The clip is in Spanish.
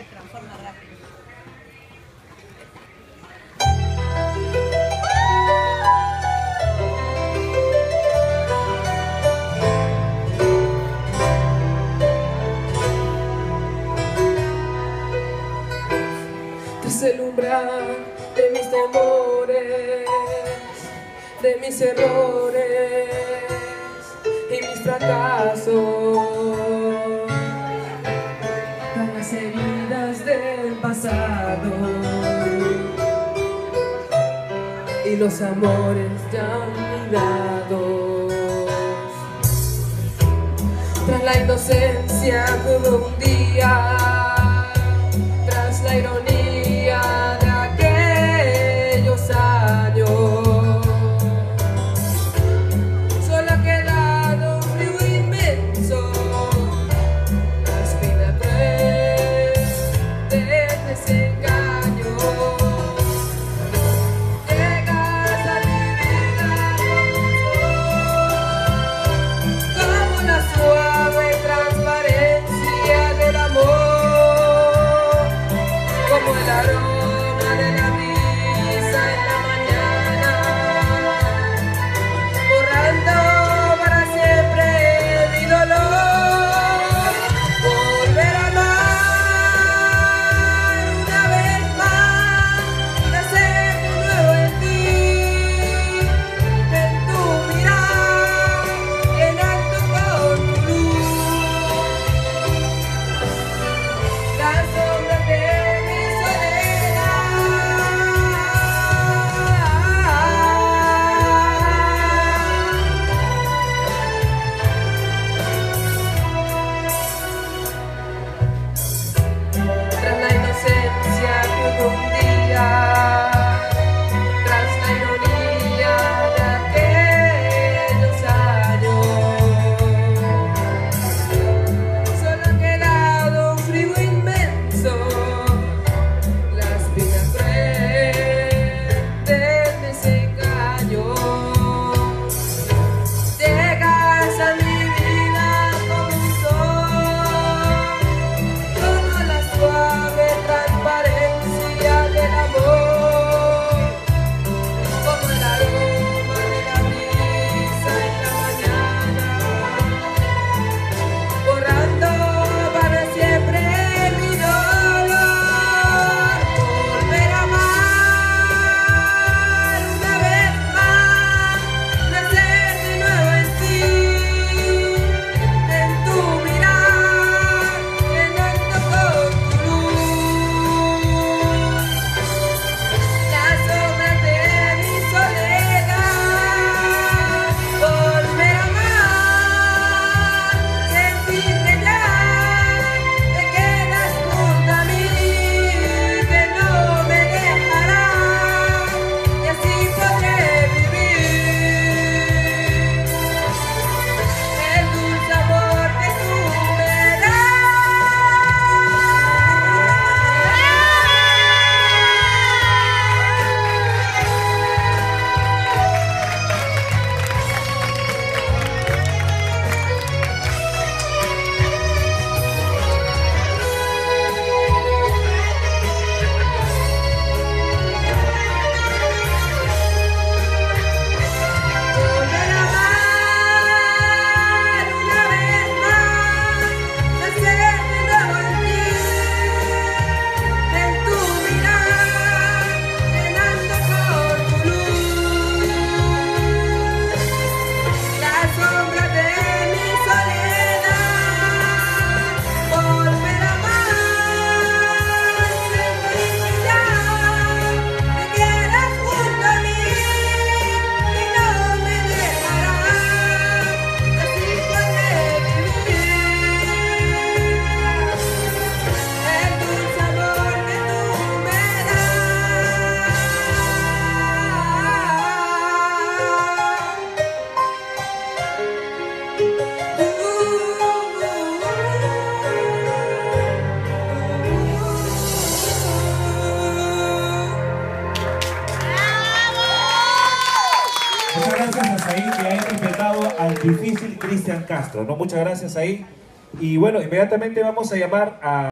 transforma rápido. Desde el de mis temores, de mis errores y mis fracasos los amores ya olvidados. Tras la inocencia todo un día. muchas gracias a Saí que ha interpretado al difícil Cristian Castro. ¿no? Muchas gracias Saí. Y bueno, inmediatamente vamos a llamar a...